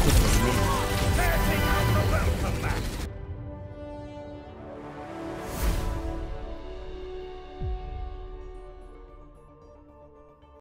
quick